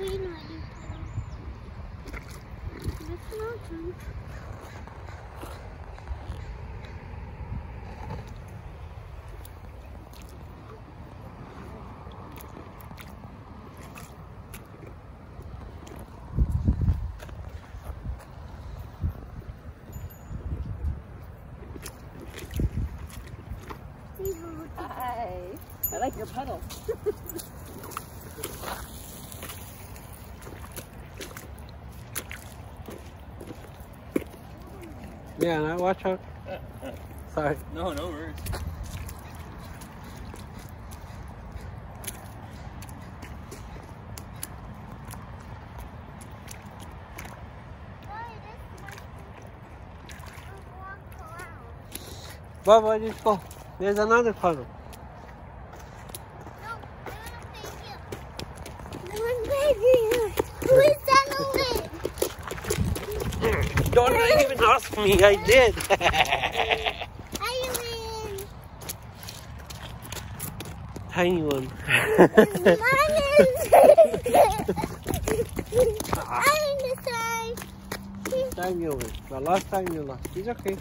Hi. I like your puddle. Yeah, now watch out. Sorry. No, no worries. Bubba, just go. There's another puddle. Don't even ask me, I did. Tiny one. Time you win. The last time you lost. It's okay.